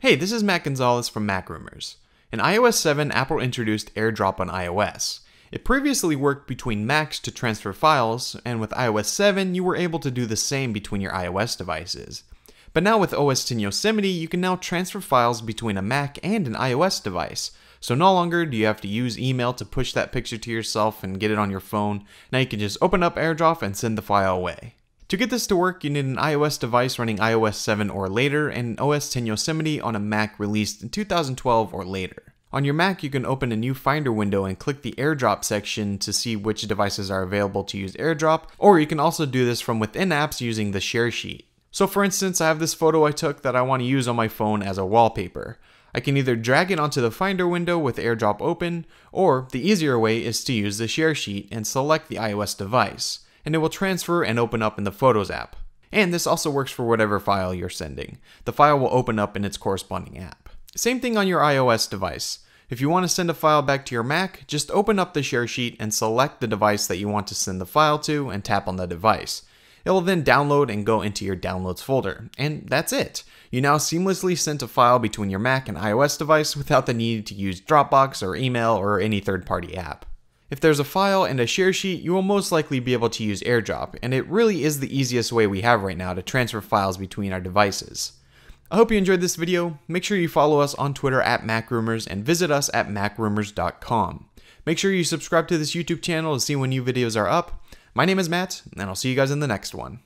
Hey, this is Matt Gonzalez from MacRumors. In iOS 7, Apple introduced AirDrop on iOS. It previously worked between Macs to transfer files, and with iOS 7, you were able to do the same between your iOS devices. But now with OS X Yosemite, you can now transfer files between a Mac and an iOS device. So no longer do you have to use email to push that picture to yourself and get it on your phone. Now you can just open up AirDrop and send the file away. To get this to work, you need an iOS device running iOS 7 or later and OS X Yosemite on a Mac released in 2012 or later. On your Mac, you can open a new Finder window and click the AirDrop section to see which devices are available to use AirDrop, or you can also do this from within apps using the share sheet. So for instance, I have this photo I took that I want to use on my phone as a wallpaper. I can either drag it onto the Finder window with AirDrop open, or the easier way is to use the share sheet and select the iOS device and it will transfer and open up in the Photos app. And this also works for whatever file you're sending. The file will open up in its corresponding app. Same thing on your iOS device. If you want to send a file back to your Mac, just open up the share sheet and select the device that you want to send the file to and tap on the device. It will then download and go into your downloads folder. And that's it. You now seamlessly sent a file between your Mac and iOS device without the need to use Dropbox or email or any third party app. If there's a file and a share sheet, you will most likely be able to use AirDrop, and it really is the easiest way we have right now to transfer files between our devices. I hope you enjoyed this video. Make sure you follow us on Twitter at MacRumors and visit us at macrumors.com. Make sure you subscribe to this YouTube channel to see when new videos are up. My name is Matt, and I'll see you guys in the next one.